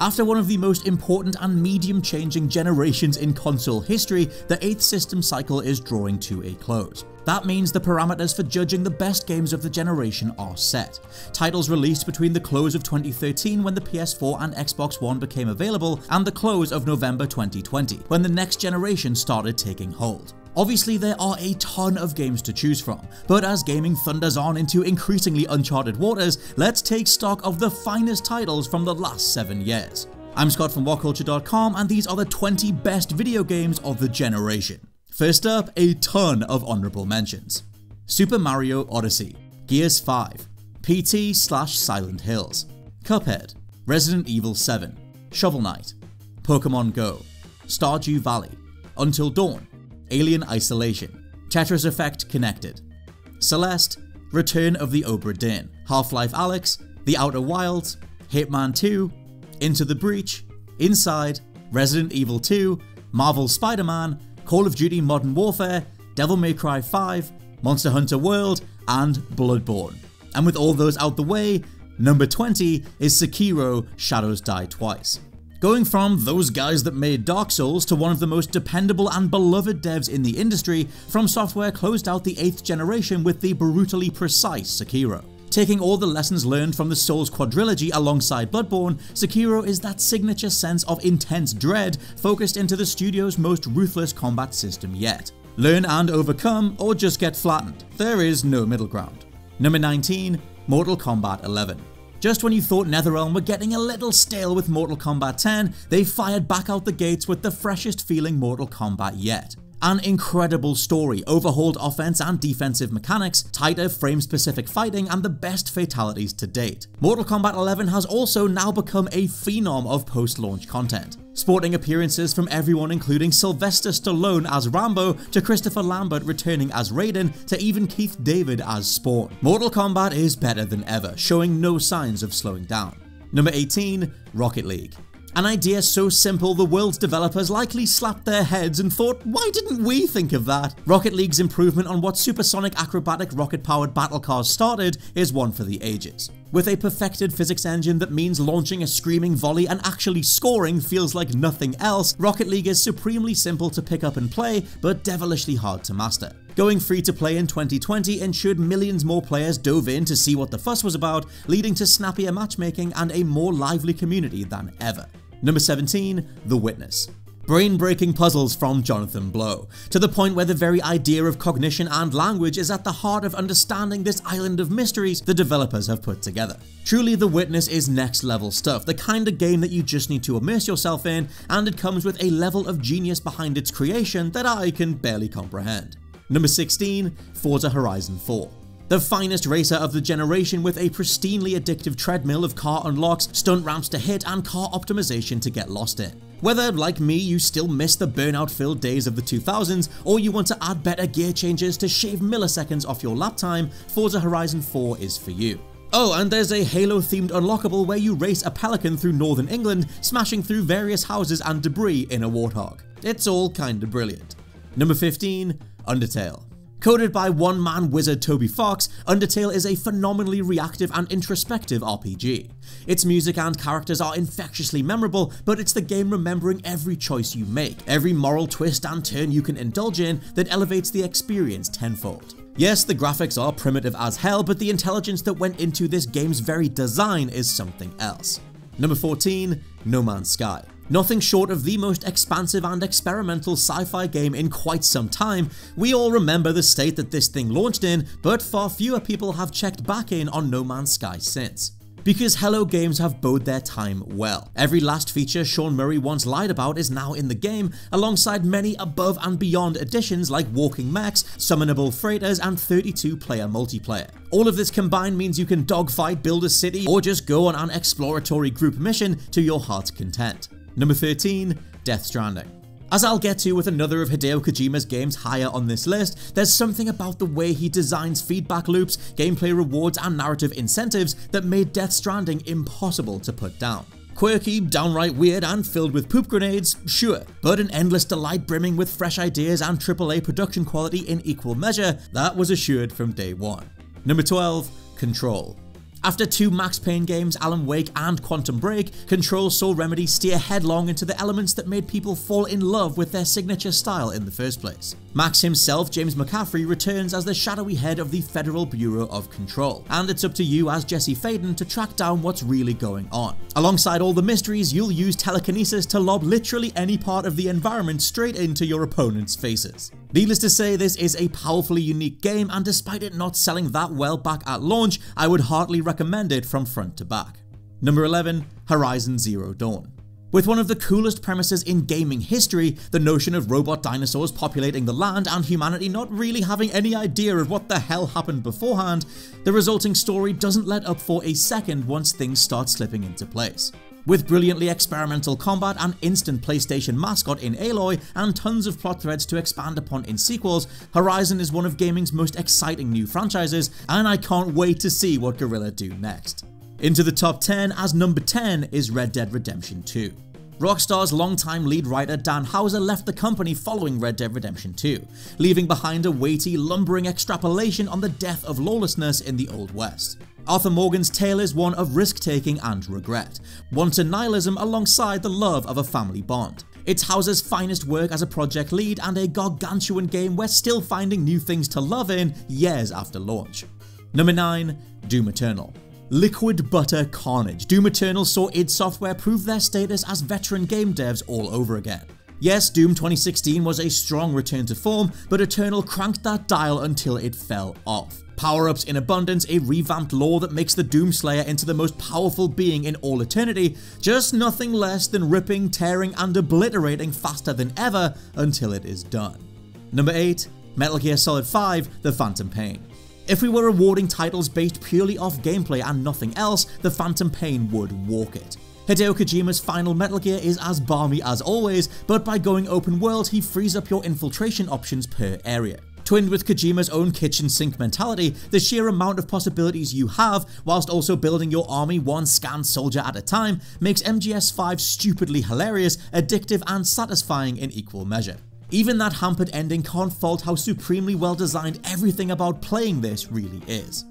After one of the most important and medium changing generations in console history, the 8th system cycle is drawing to a close. That means the parameters for judging the best games of the generation are set. Titles released between the close of 2013 when the PS4 and Xbox One became available and the close of November 2020 when the next generation started taking hold. Obviously there are a ton of games to choose from, but as gaming thunders on into increasingly uncharted waters, let's take stock of the finest titles from the last 7 years. I'm Scott from WhatCulture.com and these are the 20 best video games of the generation. First up, a ton of honourable mentions. Super Mario Odyssey, Gears 5, PT slash Silent Hills, Cuphead, Resident Evil 7, Shovel Knight, Pokemon Go, Stardew Valley, Until Dawn, Alien Isolation, Tetris Effect Connected, Celeste, Return of the Obra Dinn, Half-Life Alyx, The Outer Wilds, Hitman 2, Into the Breach, Inside, Resident Evil 2, Marvel Spider-Man, Call of Duty Modern Warfare, Devil May Cry 5, Monster Hunter World, and Bloodborne. And with all those out the way, number 20 is Sekiro Shadows Die Twice. Going from those guys that made Dark Souls to one of the most dependable and beloved devs in the industry, From Software closed out the 8th generation with the brutally precise Sekiro. Taking all the lessons learned from the Souls quadrilogy alongside Bloodborne, Sekiro is that signature sense of intense dread focused into the studio's most ruthless combat system yet. Learn and overcome, or just get flattened. There is no middle ground. Number 19, Mortal Kombat 11. Just when you thought NetherRealm were getting a little stale with Mortal Kombat 10, they fired back out the gates with the freshest feeling Mortal Kombat yet. An incredible story, overhauled offense and defensive mechanics, tighter frame-specific fighting, and the best fatalities to date. Mortal Kombat 11 has also now become a phenom of post-launch content sporting appearances from everyone including Sylvester Stallone as Rambo, to Christopher Lambert returning as Raiden, to even Keith David as Spawn. Mortal Kombat is better than ever, showing no signs of slowing down. Number 18, Rocket League. An idea so simple the world's developers likely slapped their heads and thought, why didn't we think of that? Rocket League's improvement on what supersonic acrobatic rocket-powered battle cars started is one for the ages. With a perfected physics engine that means launching a screaming volley and actually scoring feels like nothing else, Rocket League is supremely simple to pick up and play, but devilishly hard to master. Going free to play in 2020 ensured millions more players dove in to see what the fuss was about, leading to snappier matchmaking and a more lively community than ever. Number 17, The Witness. Brain-breaking puzzles from Jonathan Blow, to the point where the very idea of cognition and language is at the heart of understanding this island of mysteries the developers have put together. Truly The Witness is next level stuff, the kind of game that you just need to immerse yourself in, and it comes with a level of genius behind its creation that I can barely comprehend. Number 16, Forza Horizon 4. The finest racer of the generation with a pristinely addictive treadmill of car unlocks, stunt ramps to hit, and car optimization to get lost in. Whether, like me, you still miss the burnout-filled days of the 2000s, or you want to add better gear changes to shave milliseconds off your lap time, Forza Horizon 4 is for you. Oh, and there's a Halo-themed unlockable where you race a pelican through northern England, smashing through various houses and debris in a warthog. It's all kinda brilliant. Number 15, Undertale. Coded by one-man wizard Toby Fox, Undertale is a phenomenally reactive and introspective RPG. Its music and characters are infectiously memorable, but it's the game remembering every choice you make, every moral twist and turn you can indulge in that elevates the experience tenfold. Yes, the graphics are primitive as hell, but the intelligence that went into this game's very design is something else. Number 14, No Man's Sky. Nothing short of the most expansive and experimental sci-fi game in quite some time, we all remember the state that this thing launched in, but far fewer people have checked back in on No Man's Sky since. Because Hello Games have bode their time well. Every last feature Sean Murray once lied about is now in the game, alongside many above and beyond additions like walking mechs, summonable freighters, and 32-player multiplayer. All of this combined means you can dogfight, build a city, or just go on an exploratory group mission to your heart's content. Number 13, Death Stranding. As I'll get to with another of Hideo Kojima's games higher on this list, there's something about the way he designs feedback loops, gameplay rewards, and narrative incentives that made Death Stranding impossible to put down. Quirky, downright weird, and filled with poop grenades, sure, but an endless delight brimming with fresh ideas and AAA production quality in equal measure, that was assured from day one. Number 12, Control. After two Max Payne games, Alan Wake and Quantum Break, Control saw Remedy steer headlong into the elements that made people fall in love with their signature style in the first place. Max himself, James McCaffrey, returns as the shadowy head of the Federal Bureau of Control, and it's up to you as Jesse Faden to track down what's really going on. Alongside all the mysteries, you'll use telekinesis to lob literally any part of the environment straight into your opponent's faces. Needless to say, this is a powerfully unique game, and despite it not selling that well back at launch, I would heartily recommend it from front to back. Number 11, Horizon Zero Dawn. With one of the coolest premises in gaming history, the notion of robot dinosaurs populating the land and humanity not really having any idea of what the hell happened beforehand, the resulting story doesn't let up for a second once things start slipping into place. With brilliantly experimental combat, an instant PlayStation mascot in Aloy, and tons of plot threads to expand upon in sequels, Horizon is one of gaming's most exciting new franchises, and I can't wait to see what Guerrilla do next. Into the top 10 as number 10 is Red Dead Redemption 2. Rockstar's longtime lead writer Dan Houser left the company following Red Dead Redemption 2, leaving behind a weighty, lumbering extrapolation on the death of lawlessness in the Old West. Arthur Morgan's tale is one of risk-taking and regret, wanton nihilism alongside the love of a family bond. It's Houser's finest work as a project lead and a gargantuan game we're still finding new things to love in years after launch. Number 9. Doom Eternal Liquid butter carnage. Doom Eternal saw id Software prove their status as veteran game devs all over again. Yes, Doom 2016 was a strong return to form, but Eternal cranked that dial until it fell off power-ups in abundance, a revamped lore that makes the Doomslayer into the most powerful being in all eternity, just nothing less than ripping, tearing and obliterating faster than ever until it is done. Number 8. Metal Gear Solid 5 The Phantom Pain. If we were rewarding titles based purely off gameplay and nothing else, the Phantom Pain would walk it. Hideo Kojima's final Metal Gear is as balmy as always, but by going open world he frees up your infiltration options per area. Twinned with Kojima's own kitchen sink mentality, the sheer amount of possibilities you have, whilst also building your army one scanned soldier at a time, makes MGS5 stupidly hilarious, addictive and satisfying in equal measure. Even that hampered ending can't fault how supremely well designed everything about playing this really is.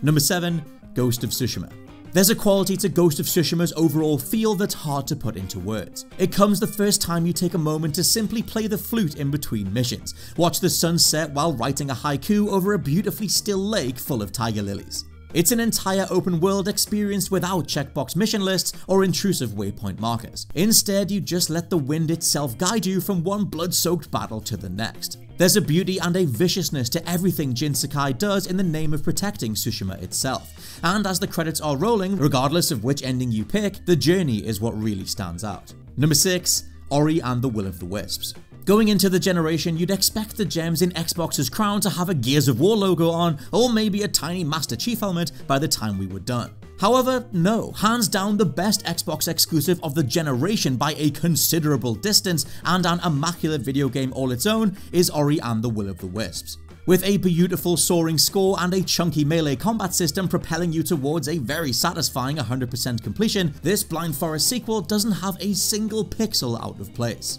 Number 7. Ghost of Tsushima there's a quality to Ghost of Tsushima's overall feel that's hard to put into words. It comes the first time you take a moment to simply play the flute in between missions, watch the sun set while writing a haiku over a beautifully still lake full of tiger lilies. It's an entire open world experience without checkbox mission lists or intrusive waypoint markers. Instead, you just let the wind itself guide you from one blood-soaked battle to the next. There's a beauty and a viciousness to everything Jin Sakai does in the name of protecting Tsushima itself, and as the credits are rolling, regardless of which ending you pick, the journey is what really stands out. Number 6. Ori and the Will of the Wisps. Going into the generation, you'd expect the gems in Xbox's crown to have a Gears of War logo on, or maybe a tiny Master Chief helmet by the time we were done. However, no, hands down the best Xbox exclusive of the generation by a considerable distance and an immaculate video game all its own is Ori and the Will of the Wisps. With a beautiful soaring score and a chunky melee combat system propelling you towards a very satisfying 100% completion, this Blind Forest sequel doesn't have a single pixel out of place.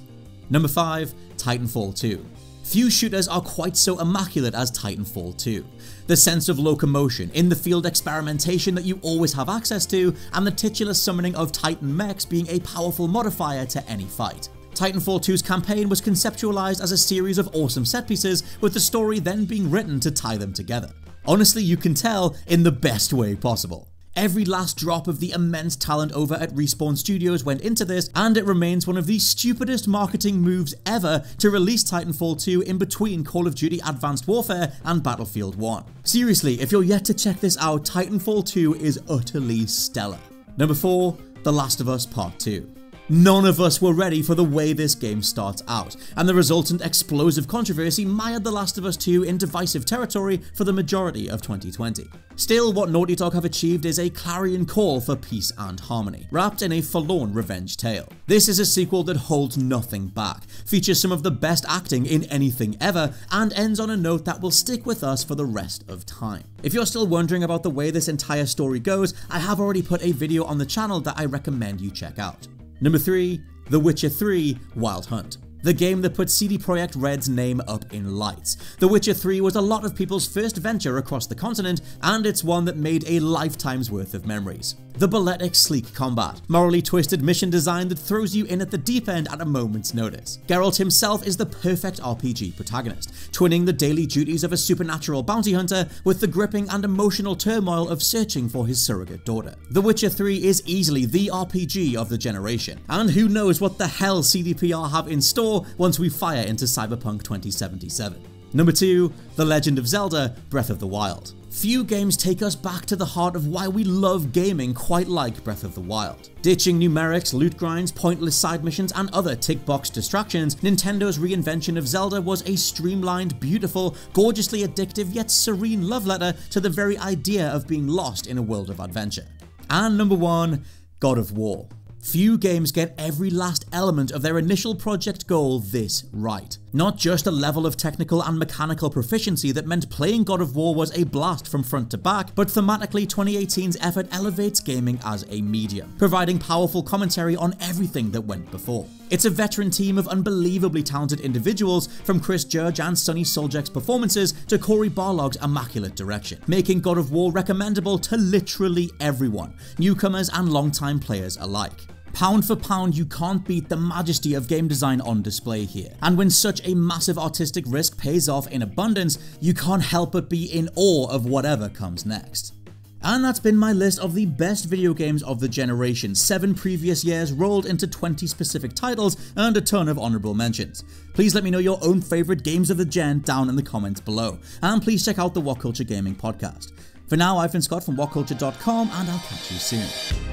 Number 5. Titanfall 2 Few shooters are quite so immaculate as Titanfall 2. The sense of locomotion, in the field experimentation that you always have access to, and the titular summoning of Titan mechs being a powerful modifier to any fight. Titanfall 2's campaign was conceptualized as a series of awesome set pieces, with the story then being written to tie them together. Honestly, you can tell in the best way possible. Every last drop of the immense talent over at Respawn Studios went into this, and it remains one of the stupidest marketing moves ever to release Titanfall 2 in between Call of Duty Advanced Warfare and Battlefield 1. Seriously, if you're yet to check this out, Titanfall 2 is utterly stellar. Number 4, The Last of Us Part 2. None of us were ready for the way this game starts out, and the resultant explosive controversy mired The Last of Us 2 in divisive territory for the majority of 2020. Still, what Naughty Dog have achieved is a clarion call for peace and harmony, wrapped in a forlorn revenge tale. This is a sequel that holds nothing back, features some of the best acting in anything ever, and ends on a note that will stick with us for the rest of time. If you're still wondering about the way this entire story goes, I have already put a video on the channel that I recommend you check out. Number 3. The Witcher 3 Wild Hunt. the game that put CD Projekt Red's name up in lights. The Witcher 3 was a lot of people's first venture across the continent, and it's one that made a lifetime's worth of memories. The balletic sleek combat, morally twisted mission design that throws you in at the deep end at a moment's notice. Geralt himself is the perfect RPG protagonist, twinning the daily duties of a supernatural bounty hunter with the gripping and emotional turmoil of searching for his surrogate daughter. The Witcher 3 is easily the RPG of the generation, and who knows what the hell CDPR have in store once we fire into Cyberpunk 2077. Number 2. The Legend of Zelda Breath of the Wild. Few games take us back to the heart of why we love gaming quite like Breath of the Wild. Ditching numerics, loot grinds, pointless side missions, and other tick box distractions, Nintendo's reinvention of Zelda was a streamlined, beautiful, gorgeously addictive yet serene love letter to the very idea of being lost in a world of adventure. And number 1, God of War. Few games get every last element of their initial project goal this right. Not just a level of technical and mechanical proficiency that meant playing God of War was a blast from front to back, but thematically 2018's effort elevates gaming as a medium, providing powerful commentary on everything that went before. It's a veteran team of unbelievably talented individuals, from Chris Judge and Sunny Suljic's performances to Cory Barlog's immaculate direction, making God of War recommendable to literally everyone, newcomers and longtime players alike. Pound for pound, you can't beat the majesty of game design on display here. And when such a massive artistic risk pays off in abundance, you can't help but be in awe of whatever comes next. And that's been my list of the best video games of the generation, 7 previous years rolled into 20 specific titles and a ton of honourable mentions. Please let me know your own favourite games of the gen down in the comments below, and please check out the What Culture Gaming podcast. For now, I've been Scott from WhatCulture.com and I'll catch you soon.